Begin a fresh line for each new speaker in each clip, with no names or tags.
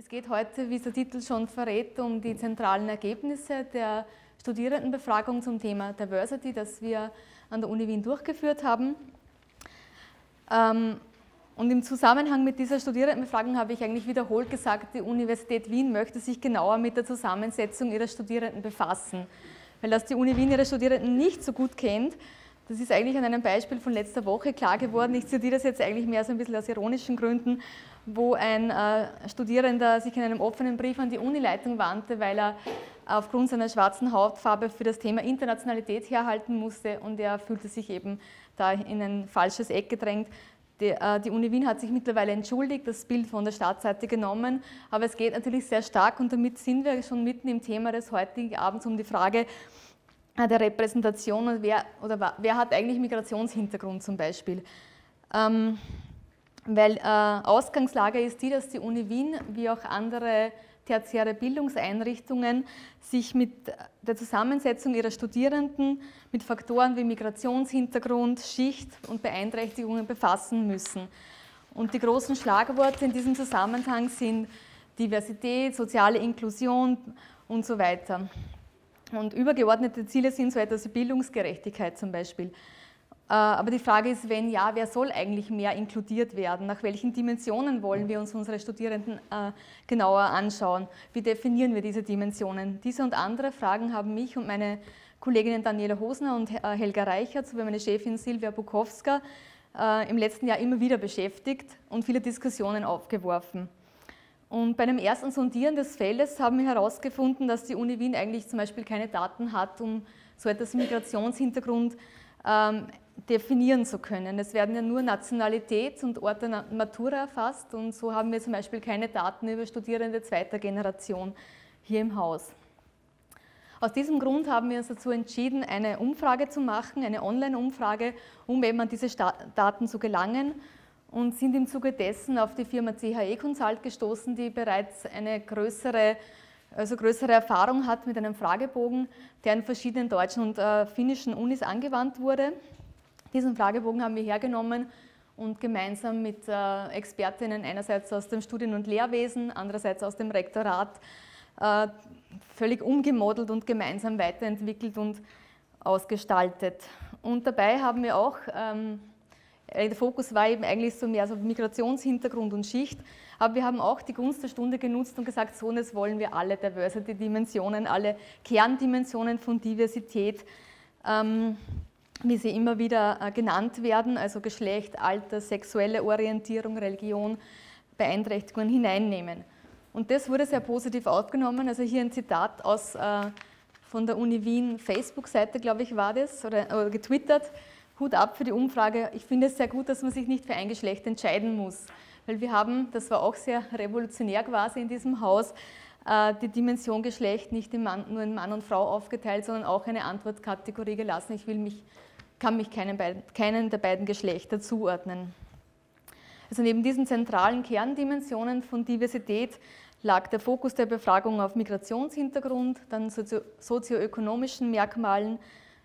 Es geht heute, wie der Titel schon verrät, um die zentralen Ergebnisse der Studierendenbefragung zum Thema Diversity, das wir an der Uni Wien durchgeführt haben. Ähm, und im Zusammenhang mit dieser Studierendenbefragung habe ich eigentlich wiederholt gesagt, die Universität Wien möchte sich genauer mit der Zusammensetzung ihrer Studierenden befassen. Weil dass die Uni Wien ihre Studierenden nicht so gut kennt, das ist eigentlich an einem Beispiel von letzter Woche klar geworden. Ich zitiere das jetzt eigentlich mehr so ein bisschen aus ironischen Gründen, wo ein äh, Studierender sich in einem offenen Brief an die Unileitung wandte, weil er aufgrund seiner schwarzen Hautfarbe für das Thema Internationalität herhalten musste und er fühlte sich eben da in ein falsches Eck gedrängt. Die, äh, die Uni Wien hat sich mittlerweile entschuldigt, das Bild von der Startseite genommen, aber es geht natürlich sehr stark und damit sind wir schon mitten im Thema des heutigen Abends um die Frage, der Repräsentation und wer, oder wer hat eigentlich Migrationshintergrund zum Beispiel. Ähm, weil äh, Ausgangslage ist die, dass die Uni Wien wie auch andere tertiäre Bildungseinrichtungen sich mit der Zusammensetzung ihrer Studierenden mit Faktoren wie Migrationshintergrund, Schicht und Beeinträchtigungen befassen müssen. Und die großen Schlagworte in diesem Zusammenhang sind Diversität, soziale Inklusion und so weiter. Und übergeordnete Ziele sind so etwas wie Bildungsgerechtigkeit zum Beispiel. Äh, aber die Frage ist, wenn ja, wer soll eigentlich mehr inkludiert werden? Nach welchen Dimensionen wollen wir uns unsere Studierenden äh, genauer anschauen? Wie definieren wir diese Dimensionen? Diese und andere Fragen haben mich und meine Kolleginnen Daniela Hosner und äh, Helga Reichert sowie meine Chefin Silvia Bukowska im letzten Jahr immer wieder beschäftigt und viele Diskussionen aufgeworfen. Und bei einem ersten Sondieren des Feldes haben wir herausgefunden, dass die Uni Wien eigentlich zum Beispiel keine Daten hat, um so etwas Migrationshintergrund ähm, definieren zu können. Es werden ja nur Nationalität und Ort der Matura erfasst und so haben wir zum Beispiel keine Daten über Studierende zweiter Generation hier im Haus. Aus diesem Grund haben wir uns dazu entschieden, eine Umfrage zu machen, eine Online-Umfrage, um eben an diese Daten zu gelangen und sind im Zuge dessen auf die Firma CHE Consult gestoßen, die bereits eine größere, also größere Erfahrung hat mit einem Fragebogen, der in verschiedenen deutschen und äh, finnischen Unis angewandt wurde. Diesen Fragebogen haben wir hergenommen und gemeinsam mit äh, Expertinnen einerseits aus dem Studien- und Lehrwesen, andererseits aus dem Rektorat äh, völlig umgemodelt und gemeinsam weiterentwickelt und ausgestaltet. Und dabei haben wir auch ähm, äh, der Fokus war eben eigentlich so mehr so Migrationshintergrund und Schicht. Aber wir haben auch die Gunst der Stunde genutzt und gesagt, so, jetzt wollen wir alle Diversity-Dimensionen, alle Kerndimensionen von Diversität, ähm, wie sie immer wieder äh, genannt werden, also Geschlecht, Alter, sexuelle Orientierung, Religion, Beeinträchtigungen hineinnehmen. Und das wurde sehr positiv aufgenommen. Also hier ein Zitat aus, äh, von der Uni Wien Facebook-Seite, glaube ich, war das, oder, oder getwittert. Hut ab für die Umfrage. Ich finde es sehr gut, dass man sich nicht für ein Geschlecht entscheiden muss, weil wir haben, das war auch sehr revolutionär quasi in diesem Haus, äh, die Dimension Geschlecht nicht in Mann, nur in Mann und Frau aufgeteilt, sondern auch eine Antwortkategorie gelassen. Ich will mich, kann mich keinen, keinen der beiden Geschlechter zuordnen. Also neben diesen zentralen Kerndimensionen von Diversität lag der Fokus der Befragung auf Migrationshintergrund, dann sozioökonomischen Merkmalen,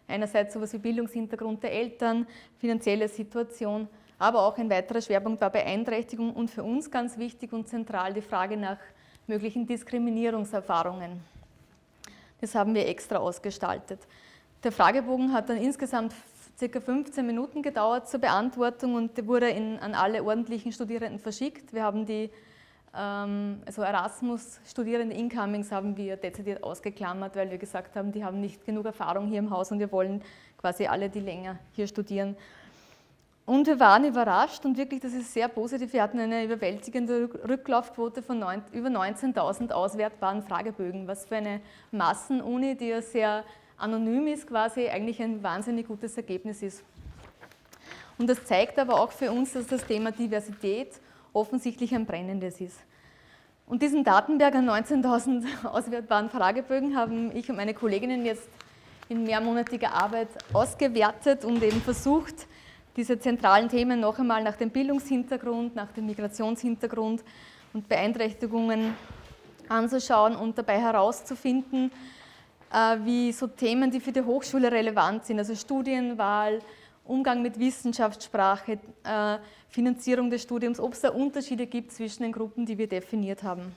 Einerseits sowas wie Bildungshintergrund der Eltern, finanzielle Situation, aber auch ein weiterer Schwerpunkt war Beeinträchtigung und für uns ganz wichtig und zentral die Frage nach möglichen Diskriminierungserfahrungen. Das haben wir extra ausgestaltet. Der Fragebogen hat dann insgesamt ca. 15 Minuten gedauert zur Beantwortung und wurde in, an alle ordentlichen Studierenden verschickt. Wir haben die also Erasmus-Studierende Incomings haben wir dezidiert ausgeklammert, weil wir gesagt haben, die haben nicht genug Erfahrung hier im Haus und wir wollen quasi alle, die länger hier studieren. Und wir waren überrascht und wirklich, das ist sehr positiv. Wir hatten eine überwältigende Rücklaufquote von 9, über 19.000 auswertbaren Fragebögen, was für eine Massenuni, die ja sehr anonym ist, quasi eigentlich ein wahnsinnig gutes Ergebnis ist. Und das zeigt aber auch für uns, dass das Thema Diversität offensichtlich ein brennendes ist. Und diesen Datenberg an 19.000 auswertbaren Fragebögen haben ich und meine Kolleginnen jetzt in mehrmonatiger Arbeit ausgewertet und eben versucht, diese zentralen Themen noch einmal nach dem Bildungshintergrund, nach dem Migrationshintergrund und Beeinträchtigungen anzuschauen und dabei herauszufinden, äh, wie so Themen, die für die Hochschule relevant sind, also Studienwahl, Umgang mit Wissenschaftssprache, äh, Finanzierung des Studiums, ob es da Unterschiede gibt zwischen den Gruppen, die wir definiert haben.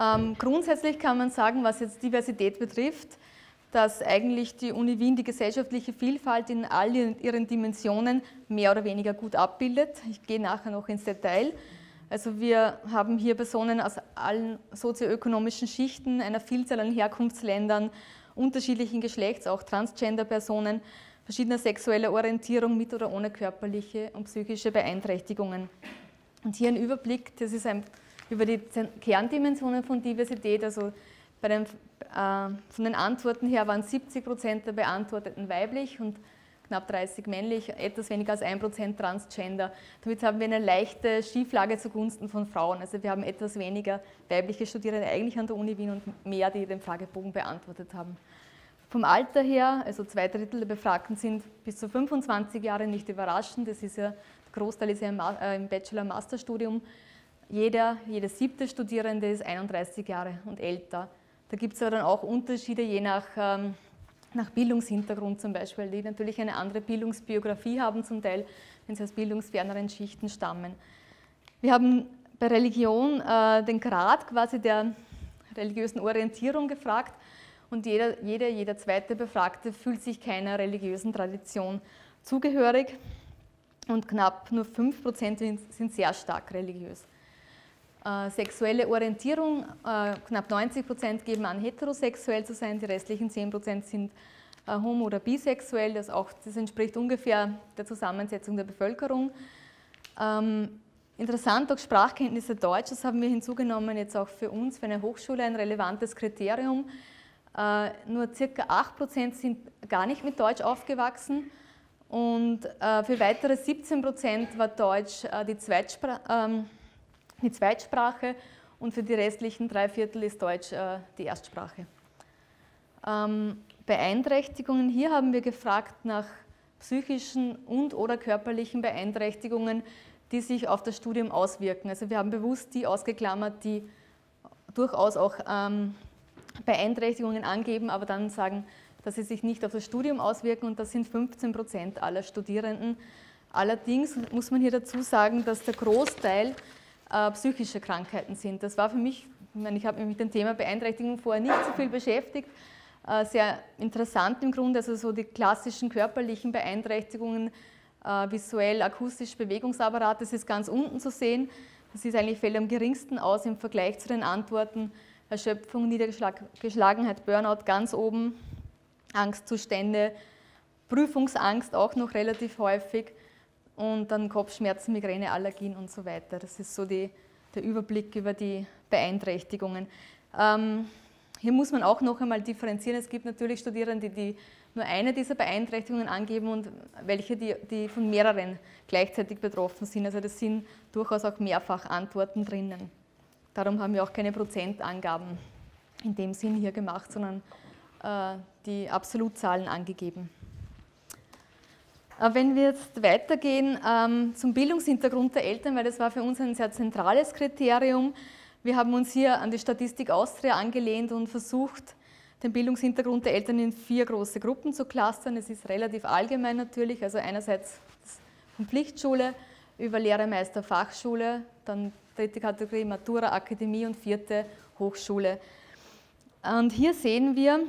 Ähm, grundsätzlich kann man sagen, was jetzt Diversität betrifft, dass eigentlich die Uni Wien die gesellschaftliche Vielfalt in all ihren Dimensionen mehr oder weniger gut abbildet. Ich gehe nachher noch ins Detail. Also wir haben hier Personen aus allen sozioökonomischen Schichten, einer Vielzahl an Herkunftsländern, unterschiedlichen Geschlechts, auch Transgender-Personen, verschiedener sexueller Orientierung mit oder ohne körperliche und psychische Beeinträchtigungen. Und hier ein Überblick, das ist ein, über die Kerndimensionen von Diversität, also den, äh, von den Antworten her waren 70 Prozent der Beantworteten weiblich und knapp 30 männlich, etwas weniger als 1 Prozent Transgender. Damit haben wir eine leichte Schieflage zugunsten von Frauen. Also wir haben etwas weniger weibliche Studierende eigentlich an der Uni Wien und mehr, die den Fragebogen beantwortet haben. Vom Alter her, also zwei Drittel der Befragten sind bis zu 25 Jahre, nicht überraschend. Das ist ja, der Großteil ist ja im, äh, Bachelor-Masterstudium. Jeder, jede siebte Studierende ist 31 Jahre und älter. Da gibt es aber dann auch Unterschiede je nach, ähm, nach Bildungshintergrund zum Beispiel, die natürlich eine andere Bildungsbiografie haben zum Teil, wenn sie aus bildungsferneren Schichten stammen. Wir haben bei Religion äh, den Grad quasi der religiösen Orientierung gefragt und jeder, jeder, jeder zweite Befragte fühlt sich keiner religiösen Tradition zugehörig und knapp nur 5% sind sehr stark religiös. Äh, sexuelle Orientierung, äh, knapp 90 Prozent geben an, heterosexuell zu sein, die restlichen 10 Prozent sind äh, homo- oder bisexuell. Das, auch, das entspricht ungefähr der Zusammensetzung der Bevölkerung. Ähm, interessant, auch Sprachkenntnisse Deutsch, das haben wir hinzugenommen, jetzt auch für uns, für eine Hochschule, ein relevantes Kriterium. Äh, nur circa 8 Prozent sind gar nicht mit Deutsch aufgewachsen. Und äh, für weitere 17 Prozent war Deutsch äh, die Zweitsprache. Ähm, die Zweitsprache und für die restlichen drei Viertel ist Deutsch die Erstsprache. Ähm, Beeinträchtigungen, hier haben wir gefragt nach psychischen und oder körperlichen Beeinträchtigungen, die sich auf das Studium auswirken. Also wir haben bewusst die ausgeklammert, die durchaus auch ähm, Beeinträchtigungen angeben, aber dann sagen, dass sie sich nicht auf das Studium auswirken und das sind 15 Prozent aller Studierenden. Allerdings muss man hier dazu sagen, dass der Großteil äh, psychische Krankheiten sind. Das war für mich, ich, meine, ich habe mich mit dem Thema Beeinträchtigung vorher nicht so viel beschäftigt, äh, sehr interessant im Grunde, also so die klassischen körperlichen Beeinträchtigungen, äh, visuell, akustisch, Bewegungsapparat, das ist ganz unten zu sehen. Das ist eigentlich fällt am geringsten aus im Vergleich zu den Antworten Erschöpfung, Niedergeschlagenheit, Burnout ganz oben, Angstzustände, Prüfungsangst auch noch relativ häufig und dann Kopfschmerzen, Migräne, Allergien und so weiter. Das ist so die, der Überblick über die Beeinträchtigungen. Ähm, hier muss man auch noch einmal differenzieren. Es gibt natürlich Studierende, die nur eine dieser Beeinträchtigungen angeben und welche, die, die von mehreren gleichzeitig betroffen sind. Also das sind durchaus auch mehrfach Antworten drinnen. Darum haben wir auch keine Prozentangaben in dem Sinn hier gemacht, sondern äh, die Absolutzahlen angegeben. Wenn wir jetzt weitergehen ähm, zum Bildungshintergrund der Eltern, weil das war für uns ein sehr zentrales Kriterium. Wir haben uns hier an die Statistik Austria angelehnt und versucht, den Bildungshintergrund der Eltern in vier große Gruppen zu clustern. Es ist relativ allgemein natürlich, also einerseits von Pflichtschule über Lehrermeister Fachschule, dann dritte Kategorie Matura, Akademie und vierte Hochschule. Und hier sehen wir,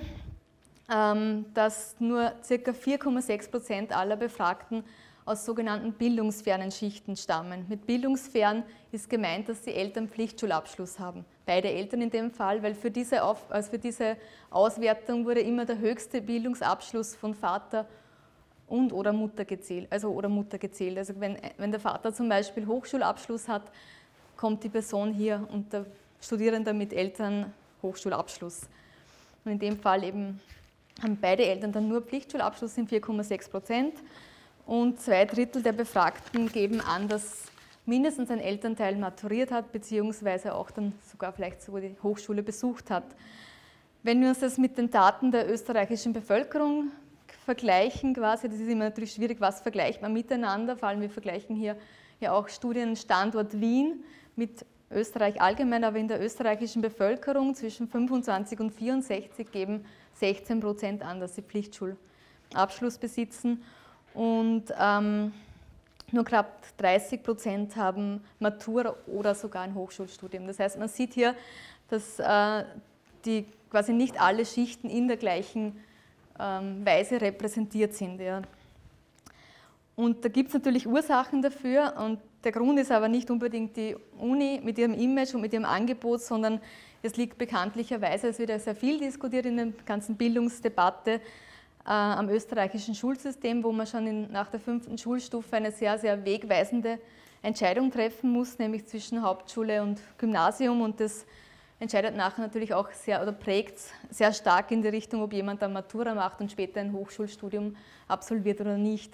ähm, dass nur ca. 4,6 Prozent aller Befragten aus sogenannten bildungsfernen Schichten stammen. Mit bildungsfern ist gemeint, dass die Eltern Pflichtschulabschluss haben. Beide Eltern in dem Fall, weil für diese, Auf, also für diese Auswertung wurde immer der höchste Bildungsabschluss von Vater und oder Mutter gezählt. Also, oder Mutter gezählt. also wenn, wenn der Vater zum Beispiel Hochschulabschluss hat, kommt die Person hier unter Studierender mit Eltern Hochschulabschluss. Und in dem Fall eben haben beide Eltern dann nur Pflichtschulabschluss in 4,6 Prozent und zwei Drittel der Befragten geben an, dass mindestens ein Elternteil maturiert hat, beziehungsweise auch dann sogar vielleicht sogar die Hochschule besucht hat. Wenn wir uns das mit den Daten der österreichischen Bevölkerung vergleichen, quasi, das ist immer natürlich schwierig, was vergleicht man miteinander, vor allem wir vergleichen hier ja auch Studienstandort Wien mit Österreich allgemein, aber in der österreichischen Bevölkerung zwischen 25 und 64 geben 16 Prozent an, dass sie Pflichtschulabschluss besitzen. Und ähm, nur knapp 30 Prozent haben Matura oder sogar ein Hochschulstudium. Das heißt, man sieht hier, dass äh, die quasi nicht alle Schichten in der gleichen ähm, Weise repräsentiert sind. Ja. Und da gibt es natürlich Ursachen dafür und der Grund ist aber nicht unbedingt die Uni mit ihrem Image und mit ihrem Angebot, sondern es liegt bekanntlicherweise, es wird ja sehr viel diskutiert in der ganzen Bildungsdebatte, äh, am österreichischen Schulsystem, wo man schon in, nach der fünften Schulstufe eine sehr, sehr wegweisende Entscheidung treffen muss, nämlich zwischen Hauptschule und Gymnasium. Und das entscheidet nachher natürlich auch sehr oder prägt sehr stark in die Richtung, ob jemand dann Matura macht und später ein Hochschulstudium absolviert oder nicht.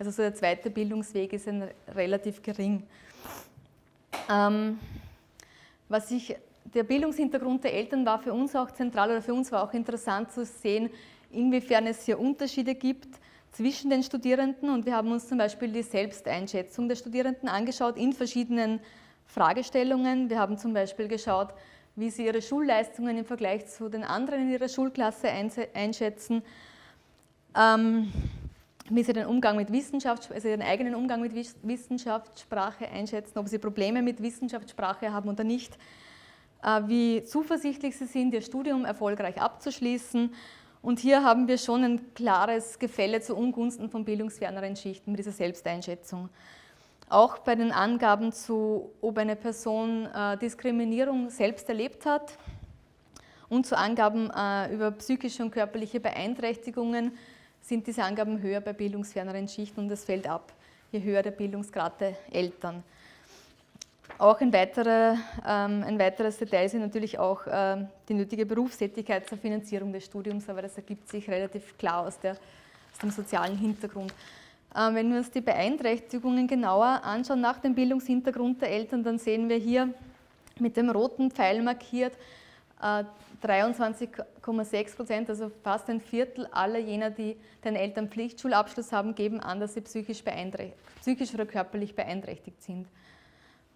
Also so der zweite Bildungsweg ist ein relativ gering. Ähm, was ich, der Bildungshintergrund der Eltern war für uns auch zentral oder für uns war auch interessant zu sehen, inwiefern es hier Unterschiede gibt zwischen den Studierenden und wir haben uns zum Beispiel die Selbsteinschätzung der Studierenden angeschaut in verschiedenen Fragestellungen. Wir haben zum Beispiel geschaut, wie sie ihre Schulleistungen im Vergleich zu den anderen in ihrer Schulklasse einschätzen. Ähm, wie sie den Umgang mit Wissenschaft, also ihren eigenen Umgang mit Wissenschaftssprache einschätzen, ob sie Probleme mit Wissenschaftssprache haben oder nicht, äh, wie zuversichtlich sie sind, ihr Studium erfolgreich abzuschließen. Und hier haben wir schon ein klares Gefälle zu Ungunsten von bildungsferneren Schichten mit dieser Selbsteinschätzung. Auch bei den Angaben zu, ob eine Person äh, Diskriminierung selbst erlebt hat und zu Angaben äh, über psychische und körperliche Beeinträchtigungen sind diese Angaben höher bei bildungsferneren Schichten und es fällt ab, je höher der Bildungsgrad der Eltern. Auch ein, weiterer, ähm, ein weiteres Detail sind natürlich auch äh, die nötige Berufstätigkeit zur Finanzierung des Studiums, aber das ergibt sich relativ klar aus, der, aus dem sozialen Hintergrund. Äh, wenn wir uns die Beeinträchtigungen genauer anschauen nach dem Bildungshintergrund der Eltern, dann sehen wir hier mit dem roten Pfeil markiert äh, 23,6 Prozent, also fast ein Viertel aller jener, die den Eltern Pflichtschulabschluss haben, geben an, dass sie psychisch, psychisch oder körperlich beeinträchtigt sind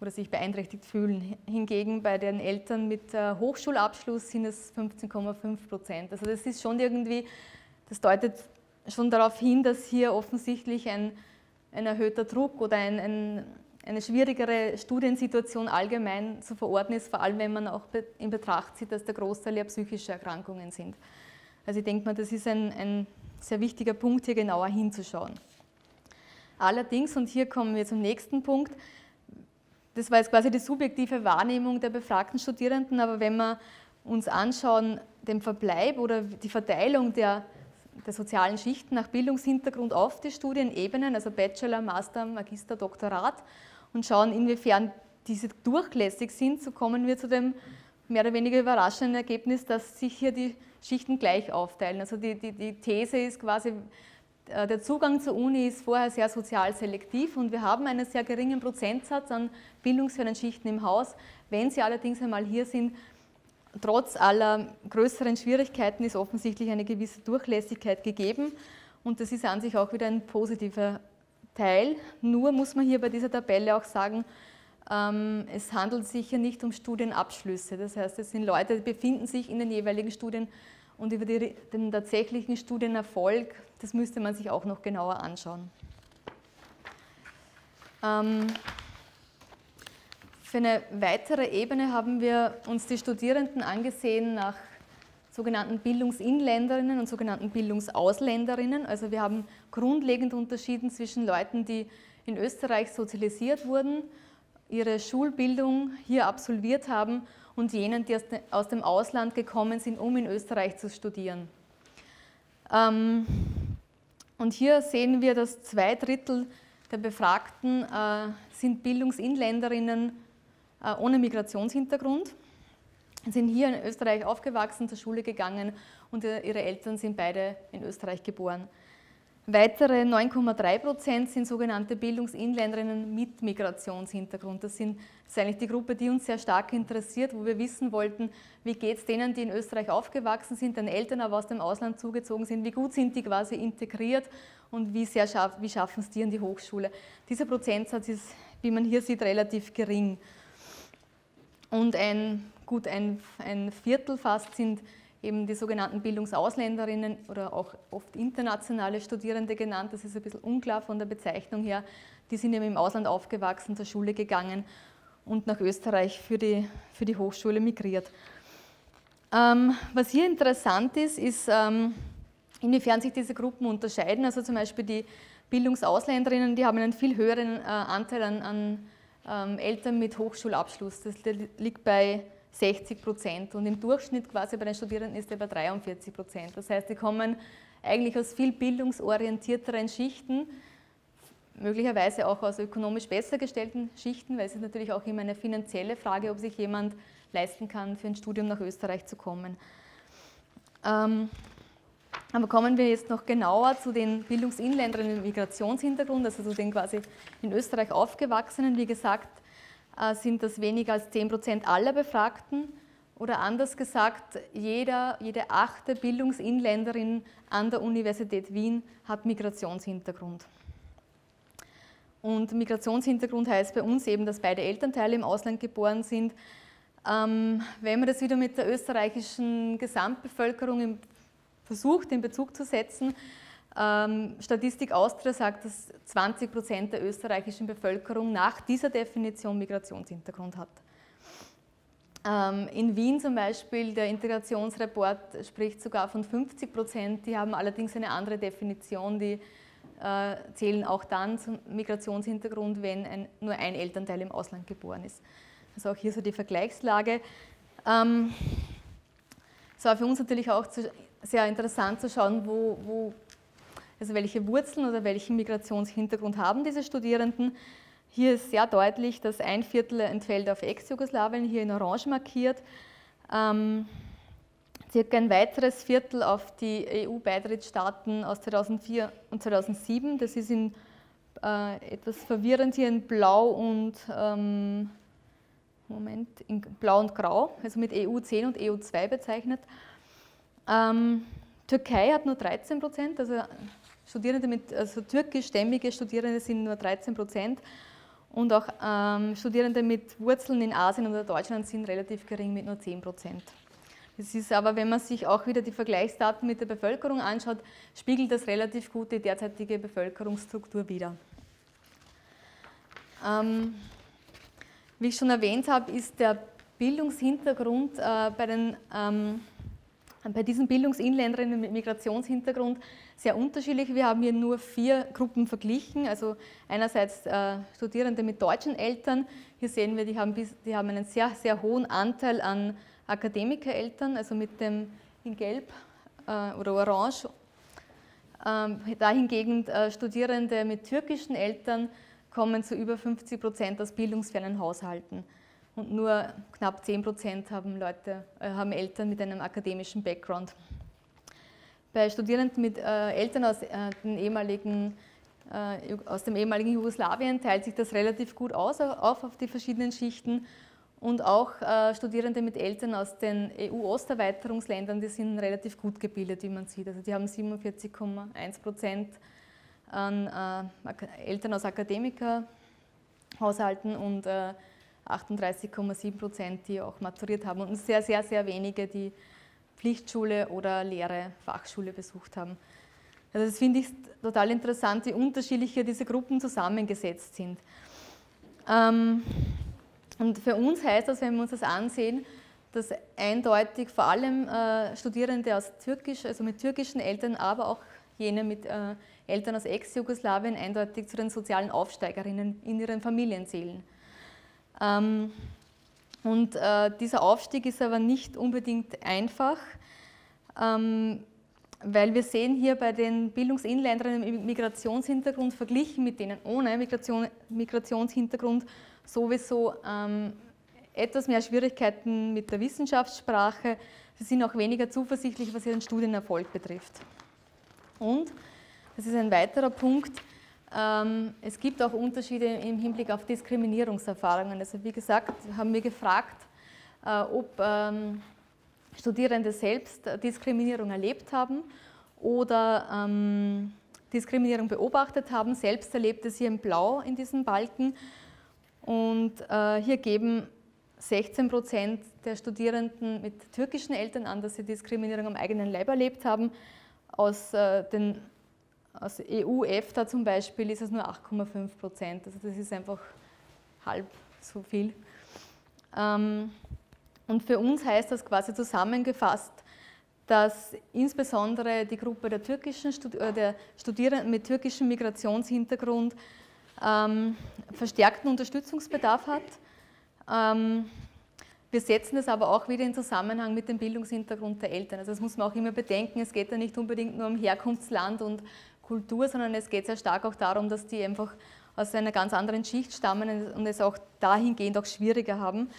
oder sich beeinträchtigt fühlen. Hingegen bei den Eltern mit äh, Hochschulabschluss sind es 15,5 Prozent. Also das ist schon irgendwie, das deutet schon darauf hin, dass hier offensichtlich ein, ein erhöhter Druck oder ein, ein eine schwierigere Studiensituation allgemein zu verorten ist, vor allem wenn man auch in Betracht zieht, dass der Großteil ja psychische Erkrankungen sind. Also ich denke mal, das ist ein, ein sehr wichtiger Punkt, hier genauer hinzuschauen. Allerdings, und hier kommen wir zum nächsten Punkt, das war jetzt quasi die subjektive Wahrnehmung der befragten Studierenden, aber wenn wir uns anschauen, den Verbleib oder die Verteilung der, der sozialen Schichten nach Bildungshintergrund auf die Studienebenen, also Bachelor, Master, Magister, Doktorat, und schauen, inwiefern diese durchlässig sind, so kommen wir zu dem mehr oder weniger überraschenden Ergebnis, dass sich hier die Schichten gleich aufteilen. Also die, die, die These ist quasi, äh, der Zugang zur Uni ist vorher sehr sozial selektiv und wir haben einen sehr geringen Prozentsatz an bildungsfernen Schichten im Haus. Wenn sie allerdings einmal hier sind, trotz aller größeren Schwierigkeiten ist offensichtlich eine gewisse Durchlässigkeit gegeben und das ist an sich auch wieder ein positiver Teil. Nur muss man hier bei dieser Tabelle auch sagen, ähm, es handelt sich hier nicht um Studienabschlüsse. Das heißt, es sind Leute, die befinden sich in den jeweiligen Studien und über den tatsächlichen Studienerfolg, das müsste man sich auch noch genauer anschauen. Ähm, für eine weitere Ebene haben wir uns die Studierenden angesehen nach sogenannten Bildungsinländerinnen und sogenannten Bildungsausländerinnen. Also wir haben grundlegend unterschieden zwischen Leuten, die in Österreich sozialisiert wurden, ihre Schulbildung hier absolviert haben und jenen, die aus dem Ausland gekommen sind, um in Österreich zu studieren. Ähm, und hier sehen wir, dass zwei Drittel der Befragten äh, sind Bildungsinländerinnen äh, ohne Migrationshintergrund sind hier in Österreich aufgewachsen, zur Schule gegangen und ihre Eltern sind beide in Österreich geboren. Weitere 9,3 Prozent sind sogenannte Bildungsinländerinnen mit Migrationshintergrund. Das, sind, das ist eigentlich die Gruppe, die uns sehr stark interessiert, wo wir wissen wollten, wie geht es denen, die in Österreich aufgewachsen sind, deren Eltern aber aus dem Ausland zugezogen sind, wie gut sind die quasi integriert und wie, sehr schaff, wie schaffen es die in die Hochschule. Dieser Prozentsatz ist, wie man hier sieht, relativ gering. Und ein gut ein, ein Viertel fast sind eben die sogenannten BildungsausländerInnen oder auch oft internationale Studierende genannt. Das ist ein bisschen unklar von der Bezeichnung her. Die sind eben im Ausland aufgewachsen, zur Schule gegangen und nach Österreich für die, für die Hochschule migriert. Ähm, was hier interessant ist, ist, ähm, inwiefern sich diese Gruppen unterscheiden. Also zum Beispiel die BildungsausländerInnen, die haben einen viel höheren äh, Anteil an, an ähm, Eltern mit Hochschulabschluss. Das liegt bei 60 Prozent und im Durchschnitt quasi bei den Studierenden ist er bei 43 Prozent. Das heißt, die kommen eigentlich aus viel bildungsorientierteren Schichten, möglicherweise auch aus ökonomisch besser gestellten Schichten, weil es ist natürlich auch immer eine finanzielle Frage, ob sich jemand leisten kann, für ein Studium nach Österreich zu kommen. Ähm, aber kommen wir jetzt noch genauer zu den Bildungsinländern mit Migrationshintergrund, also zu den quasi in Österreich aufgewachsenen. Wie gesagt, sind das weniger als 10 Prozent aller Befragten. Oder anders gesagt, jeder, jede achte Bildungsinländerin an der Universität Wien hat Migrationshintergrund. Und Migrationshintergrund heißt bei uns eben, dass beide Elternteile im Ausland geboren sind. Ähm, wenn man das wieder mit der österreichischen Gesamtbevölkerung versucht, in Bezug zu setzen, Statistik Austria sagt, dass 20 Prozent der österreichischen Bevölkerung nach dieser Definition Migrationshintergrund hat. Ähm, in Wien zum Beispiel, der Integrationsreport spricht sogar von 50 Prozent, die haben allerdings eine andere Definition, die äh, zählen auch dann zum Migrationshintergrund, wenn ein, nur ein Elternteil im Ausland geboren ist. Also auch hier so die Vergleichslage. Ähm, es war für uns natürlich auch sehr interessant zu schauen, wo, wo also welche Wurzeln oder welchen Migrationshintergrund haben diese Studierenden. Hier ist sehr deutlich, dass ein Viertel entfällt auf Ex-Jugoslawien, hier in Orange markiert. Ähm, circa ein weiteres Viertel auf die EU-Beitrittsstaaten aus 2004 und 2007. Das ist in, äh, etwas verwirrend hier in Blau und ähm, Moment, in Blau und Grau, also mit EU 10 und EU 2 bezeichnet. Ähm, Türkei hat nur 13 Prozent, also Studierende mit, also türkischstämmige Studierende sind nur 13 Prozent und auch ähm, Studierende mit Wurzeln in Asien oder Deutschland sind relativ gering mit nur 10 Prozent. Das ist aber, wenn man sich auch wieder die Vergleichsdaten mit der Bevölkerung anschaut, spiegelt das relativ gut die derzeitige Bevölkerungsstruktur wider. Ähm, wie ich schon erwähnt habe, ist der Bildungshintergrund äh, bei den ähm, bei diesen Bildungsinländerinnen mit Migrationshintergrund sehr unterschiedlich. Wir haben hier nur vier Gruppen verglichen. Also einerseits äh, Studierende mit deutschen Eltern. Hier sehen wir, die haben, bis, die haben einen sehr, sehr hohen Anteil an Akademikereltern, also mit dem in Gelb äh, oder Orange. Ähm, dahingegen äh, Studierende mit türkischen Eltern kommen zu über 50 Prozent aus bildungsfernen Haushalten und nur knapp 10 Prozent haben, Leute, äh, haben Eltern mit einem akademischen Background. Bei Studierenden mit äh, Eltern aus, äh, äh, aus dem ehemaligen Jugoslawien teilt sich das relativ gut aus, auf, auf die verschiedenen Schichten. Und auch äh, Studierende mit Eltern aus den EU-Osterweiterungsländern, die sind relativ gut gebildet, wie man sieht. Also die haben 47,1 Prozent an äh, Eltern aus Akademikerhaushalten und 38,7 Prozent, die auch maturiert haben und sehr, sehr, sehr wenige, die Pflichtschule oder Lehre, Fachschule besucht haben. Also das finde ich total interessant, wie unterschiedlich hier diese Gruppen zusammengesetzt sind. Ähm, und für uns heißt das, wenn wir uns das ansehen, dass eindeutig vor allem äh, Studierende aus türkisch, also mit türkischen Eltern, aber auch jene mit äh, Eltern aus Ex-Jugoslawien eindeutig zu den sozialen Aufsteigerinnen in ihren Familien zählen. Und äh, dieser Aufstieg ist aber nicht unbedingt einfach, ähm, weil wir sehen hier bei den Bildungsinländern mit Migrationshintergrund verglichen mit denen ohne Migration, Migrationshintergrund sowieso ähm, etwas mehr Schwierigkeiten mit der Wissenschaftssprache. Sie sind auch weniger zuversichtlich, was ihren Studienerfolg betrifft. Und, das ist ein weiterer Punkt, es gibt auch Unterschiede im Hinblick auf Diskriminierungserfahrungen. Also wie gesagt, haben wir gefragt, äh, ob ähm, Studierende selbst Diskriminierung erlebt haben oder ähm, Diskriminierung beobachtet haben. Selbst erlebt es hier in Blau in diesem Balken. Und äh, hier geben 16 Prozent der Studierenden mit türkischen Eltern an, dass sie Diskriminierung am eigenen Leib erlebt haben. Aus, äh, den, aus EU, EFTA zum Beispiel ist es nur 8,5 Prozent. Also das ist einfach halb so viel. Ähm, und für uns heißt das quasi zusammengefasst, dass insbesondere die Gruppe der, türkischen, äh, der Studierenden mit türkischem Migrationshintergrund ähm, verstärkten Unterstützungsbedarf hat. Ähm, wir setzen das aber auch wieder in Zusammenhang mit dem Bildungshintergrund der Eltern. Also das muss man auch immer bedenken. Es geht ja nicht unbedingt nur um Herkunftsland und Kultur, sondern es geht sehr stark auch darum, dass die einfach aus einer ganz anderen Schicht stammen und es auch dahingehend auch schwieriger haben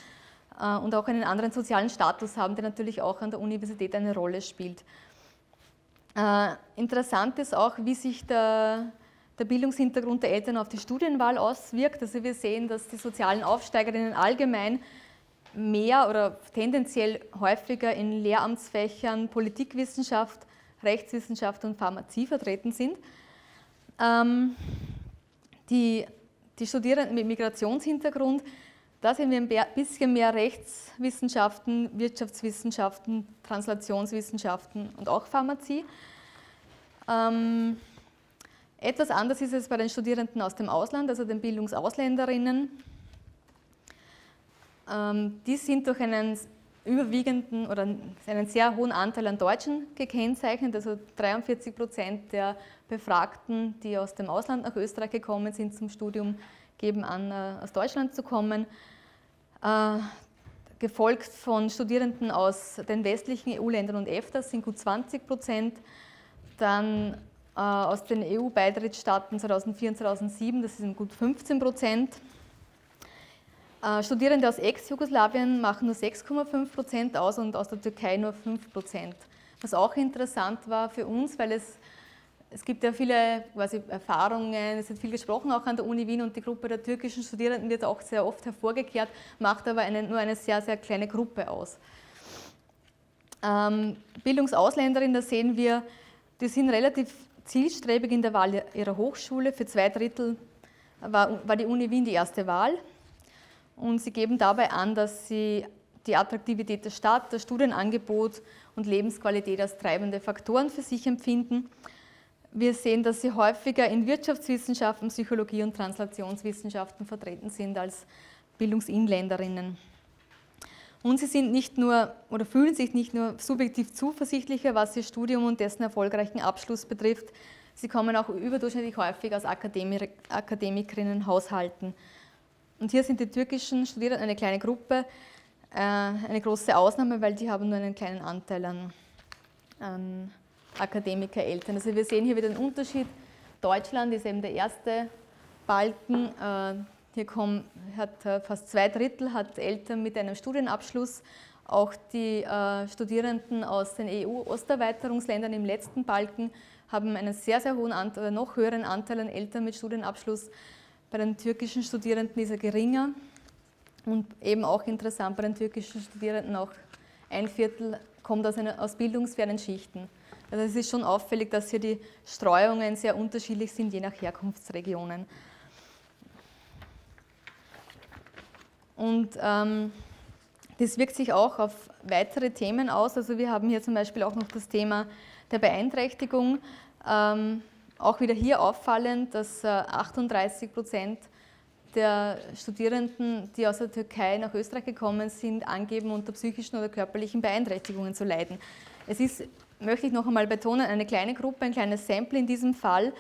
äh, und auch einen anderen sozialen Status haben, der natürlich auch an der Universität eine Rolle spielt. Äh, interessant ist auch, wie sich der, der Bildungshintergrund der Eltern auf die Studienwahl auswirkt. Also wir sehen, dass die sozialen Aufsteigerinnen allgemein mehr oder tendenziell häufiger in Lehramtsfächern Politikwissenschaft, Rechtswissenschaft und Pharmazie vertreten sind. Ähm, die, die Studierenden mit Migrationshintergrund, da sind wir ein bisschen mehr Rechtswissenschaften, Wirtschaftswissenschaften, Translationswissenschaften und auch Pharmazie. Ähm, etwas anders ist es bei den Studierenden aus dem Ausland, also den Bildungsausländerinen. Ähm, die sind durch einen überwiegenden oder einen sehr hohen Anteil an Deutschen gekennzeichnet. Also 43 Prozent der Befragten, die aus dem Ausland nach Österreich gekommen sind zum Studium, geben an, äh, aus Deutschland zu kommen. Äh, gefolgt von Studierenden aus den westlichen EU-Ländern und EFTA sind gut 20 Prozent. Dann äh, aus den EU-Beitrittsstaaten 2004 und 2007, das sind gut 15 Prozent. Äh, Studierende aus Ex-Jugoslawien machen nur 6,5 Prozent aus und aus der Türkei nur 5 Prozent. Was auch interessant war für uns, weil es, es gibt ja viele quasi Erfahrungen, es wird viel gesprochen auch an der Uni Wien und die Gruppe der türkischen Studierenden wird auch sehr oft hervorgekehrt, macht aber eine, nur eine sehr, sehr kleine Gruppe aus. Ähm, Bildungsausländerin, da sehen wir, die sind relativ zielstrebig in der Wahl ihrer Hochschule. Für zwei Drittel war, war die Uni Wien die erste Wahl. Und sie geben dabei an, dass sie die Attraktivität der Stadt, das Studienangebot und Lebensqualität als treibende Faktoren für sich empfinden. Wir sehen, dass sie häufiger in Wirtschaftswissenschaften, Psychologie und Translationswissenschaften vertreten sind als Bildungsinländerinnen. Und sie sind nicht nur oder fühlen sich nicht nur subjektiv zuversichtlicher, was ihr Studium und dessen erfolgreichen Abschluss betrifft, sie kommen auch überdurchschnittlich häufig aus Akademikerinnenhaushalten. Und hier sind die türkischen Studierenden eine kleine Gruppe, äh, eine große Ausnahme, weil die haben nur einen kleinen Anteil an, an Akademikereltern. Also wir sehen hier wieder den Unterschied. Deutschland ist eben der erste Balken. Äh, hier kommen, hat äh, fast zwei Drittel hat Eltern mit einem Studienabschluss. Auch die Studierenden aus den EU-Osterweiterungsländern im letzten Balken haben einen sehr, sehr hohen Anteil, noch höheren Anteil an Eltern mit Studienabschluss. Bei den türkischen Studierenden ist er geringer und eben auch interessant bei den türkischen Studierenden auch ein Viertel kommt aus, einer, aus bildungsfernen Schichten. Also es ist schon auffällig, dass hier die Streuungen sehr unterschiedlich sind, je nach Herkunftsregionen. Und ähm, das wirkt sich auch auf weitere Themen aus. Also wir haben hier zum Beispiel auch noch das Thema der Beeinträchtigung. Ähm, auch wieder hier auffallend, dass 38 äh, Prozent der Studierenden, die aus der Türkei nach Österreich gekommen sind, angeben, unter psychischen oder körperlichen Beeinträchtigungen zu leiden. Es ist, möchte ich noch einmal betonen, eine kleine Gruppe, ein kleines Sample in diesem Fall,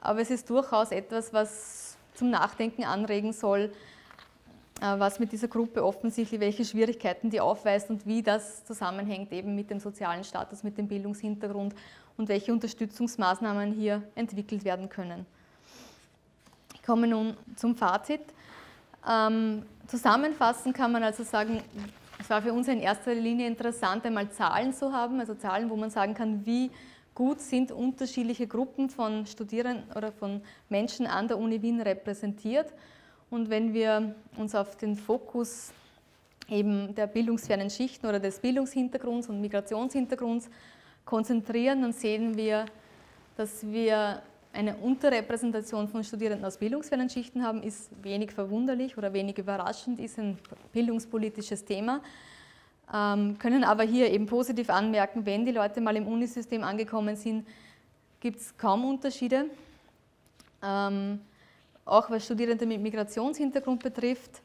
aber es ist durchaus etwas, was zum Nachdenken anregen soll, äh, was mit dieser Gruppe offensichtlich, welche Schwierigkeiten die aufweist und wie das zusammenhängt eben mit dem sozialen Status, mit dem Bildungshintergrund und welche Unterstützungsmaßnahmen hier entwickelt werden können. Ich komme nun zum Fazit. Ähm, zusammenfassend kann man also sagen, es war für uns in erster Linie interessant, einmal Zahlen zu haben, also Zahlen, wo man sagen kann, wie gut sind unterschiedliche Gruppen von Studierenden oder von Menschen an der Uni Wien repräsentiert. Und wenn wir uns auf den Fokus eben der bildungsfernen Schichten oder des Bildungshintergrunds und Migrationshintergrunds konzentrieren, dann sehen wir, dass wir eine Unterrepräsentation von Studierenden aus bildungsfernen Schichten haben, ist wenig verwunderlich oder wenig überraschend, ist ein bildungspolitisches Thema. Ähm, können aber hier eben positiv anmerken, wenn die Leute mal im Unisystem angekommen sind, gibt es kaum Unterschiede. Ähm, auch was Studierende mit Migrationshintergrund betrifft,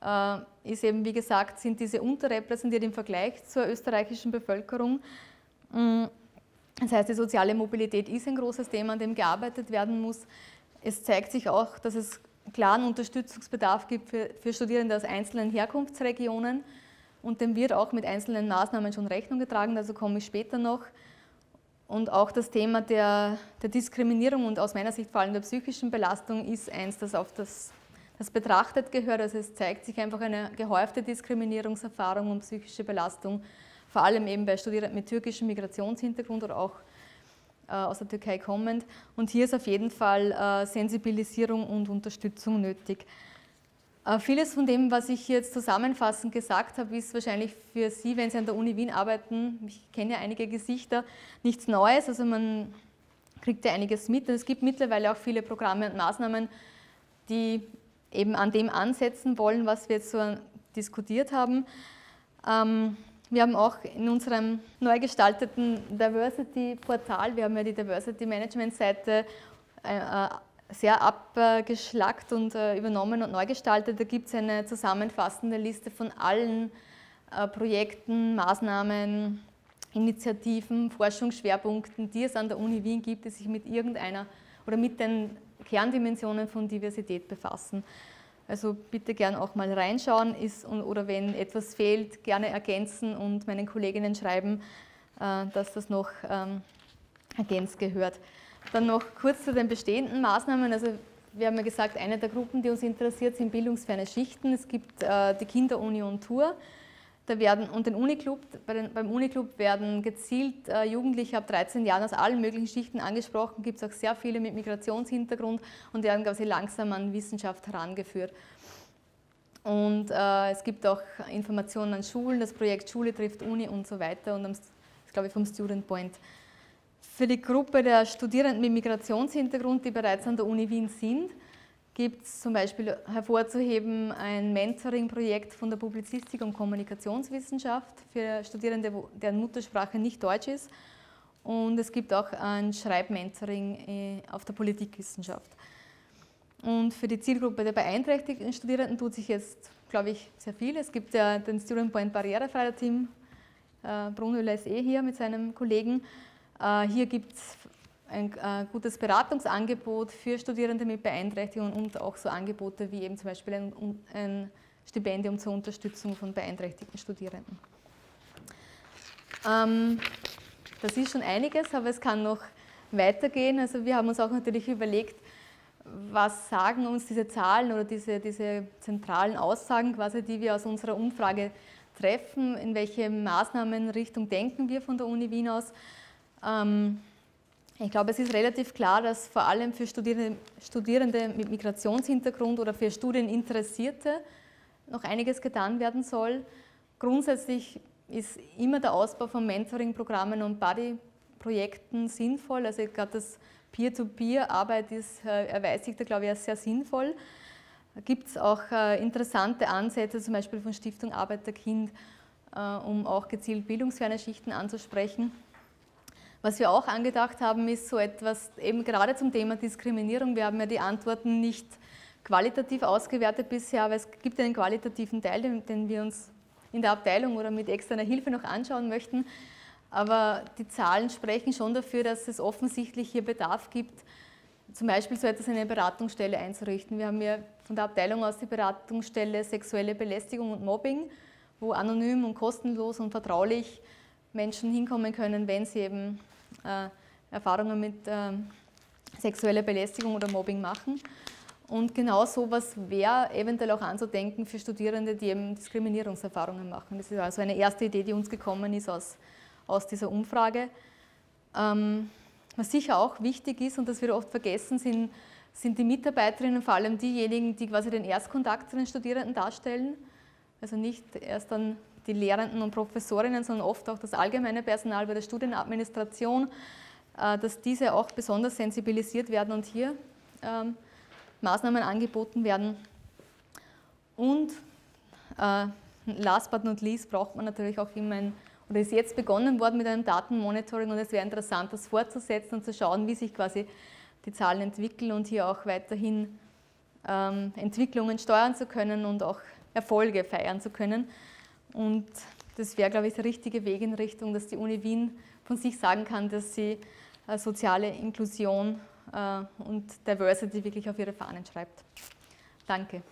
äh, ist eben, wie gesagt, sind diese unterrepräsentiert im Vergleich zur österreichischen Bevölkerung. Mm, das heißt, die soziale Mobilität ist ein großes Thema, an dem gearbeitet werden muss. Es zeigt sich auch, dass es klaren Unterstützungsbedarf gibt für, für Studierende aus einzelnen Herkunftsregionen und dem wird auch mit einzelnen Maßnahmen schon Rechnung getragen, also komme ich später noch. Und auch das Thema der, der Diskriminierung und aus meiner Sicht vor allem der psychischen Belastung ist eins, das auf das, das betrachtet gehört. Also es zeigt sich einfach eine gehäufte Diskriminierungserfahrung und psychische Belastung vor allem eben bei Studierenden mit türkischem Migrationshintergrund oder auch äh, aus der Türkei kommend. Und hier ist auf jeden Fall äh, Sensibilisierung und Unterstützung nötig. Äh, vieles von dem, was ich jetzt zusammenfassend gesagt habe, ist wahrscheinlich für Sie, wenn Sie an der Uni Wien arbeiten, ich kenne ja einige Gesichter, nichts Neues, also man kriegt ja einiges mit. Und es gibt mittlerweile auch viele Programme und Maßnahmen, die eben an dem ansetzen wollen, was wir jetzt so diskutiert haben. Ähm, wir haben auch in unserem neu gestalteten Diversity-Portal, wir haben ja die Diversity Management-Seite äh, äh, sehr abgeschlackt und äh, übernommen und neu gestaltet. Da gibt es eine zusammenfassende Liste von allen Projekten, Maßnahmen, Initiativen, Forschungsschwerpunkten, die es an der Uni Wien gibt, die sich mit irgendeiner oder mit den Kerndimensionen von Diversität befassen. Also bitte gern auch mal reinschauen ist, oder wenn etwas fehlt, gerne ergänzen und meinen Kolleginnen schreiben, äh, dass das noch ähm, ergänzt gehört. Dann noch kurz zu den bestehenden Maßnahmen. Also wir haben ja gesagt, eine der Gruppen, die uns interessiert, sind bildungsferne Schichten. Es gibt äh, die Kinderunion Tour. Da werden, und den Uniclub, bei den, beim Uniclub werden gezielt äh, Jugendliche ab 13 Jahren aus allen möglichen Schichten angesprochen. Gibt es auch sehr viele mit Migrationshintergrund und werden quasi langsam an Wissenschaft herangeführt. Und äh, es gibt auch Informationen an Schulen, das Projekt Schule trifft Uni und so weiter und das ist, glaube ich, vom Student Point. Für die Gruppe der Studierenden mit Migrationshintergrund, die bereits an der Uni Wien sind, gibt es zum Beispiel hervorzuheben ein Mentoring-Projekt von der Publizistik und Kommunikationswissenschaft für Studierende, deren Muttersprache nicht Deutsch ist. Und es gibt auch ein Schreibmentoring äh, auf der Politikwissenschaft. Und für die Zielgruppe der beeinträchtigten Studierenden tut sich jetzt, glaube ich, sehr viel. Es gibt ja den Student Point Barrierefreier Team. Äh, Bruno ist eh hier mit seinem Kollegen. Äh, hier gibt es ein äh, gutes Beratungsangebot für Studierende mit Beeinträchtigungen und auch so Angebote wie eben zum Beispiel ein, ein Stipendium zur Unterstützung von beeinträchtigten Studierenden. Ähm, das ist schon einiges, aber es kann noch weitergehen. Also wir haben uns auch natürlich überlegt, was sagen uns diese Zahlen oder diese, diese zentralen Aussagen quasi, die wir aus unserer Umfrage treffen, in welche Maßnahmenrichtung denken wir von der Uni Wien aus. Ähm, ich glaube, es ist relativ klar, dass vor allem für Studierende, Studierende mit Migrationshintergrund oder für Studieninteressierte noch einiges getan werden soll. Grundsätzlich ist immer der Ausbau von Mentoring-Programmen und Buddy-Projekten sinnvoll. Also gerade das Peer-to-Peer-Arbeit ist, äh, erweist sich da, glaube ich, als sehr sinnvoll. Da gibt es auch äh, interessante Ansätze, zum Beispiel von Stiftung Arbeiterkind, äh, um auch gezielt bildungsferne Schichten anzusprechen. Was wir auch angedacht haben, ist so etwas eben gerade zum Thema Diskriminierung. Wir haben ja die Antworten nicht qualitativ ausgewertet bisher, aber es gibt einen qualitativen Teil, den wir uns in der Abteilung oder mit externer Hilfe noch anschauen möchten. Aber die Zahlen sprechen schon dafür, dass es offensichtlich hier Bedarf gibt, zum Beispiel so etwas in eine Beratungsstelle einzurichten. Wir haben ja von der Abteilung aus die Beratungsstelle Sexuelle Belästigung und Mobbing, wo anonym und kostenlos und vertraulich Menschen hinkommen können, wenn sie eben äh, Erfahrungen mit äh, sexueller Belästigung oder Mobbing machen. Und genau sowas wäre eventuell auch anzudenken für Studierende, die eben Diskriminierungserfahrungen machen. Das ist also eine erste Idee, die uns gekommen ist aus, aus dieser Umfrage. Ähm, was sicher auch wichtig ist und das wir oft vergessen, sind, sind die Mitarbeiterinnen, vor allem diejenigen, die quasi den Erstkontakt zu den Studierenden darstellen. Also nicht erst dann die Lehrenden und Professorinnen, sondern oft auch das allgemeine Personal bei der Studienadministration, äh, dass diese auch besonders sensibilisiert werden und hier ähm, Maßnahmen angeboten werden. Und äh, last but not least braucht man natürlich auch immer ein, oder ist jetzt begonnen worden mit einem Datenmonitoring und es wäre interessant, das fortzusetzen und zu schauen, wie sich quasi die Zahlen entwickeln und hier auch weiterhin ähm, Entwicklungen steuern zu können und auch Erfolge feiern zu können. Und das wäre, glaube ich, der richtige Weg in Richtung, dass die Uni Wien von sich sagen kann, dass sie äh, soziale Inklusion äh, und Diversity wirklich auf ihre Fahnen schreibt. Danke.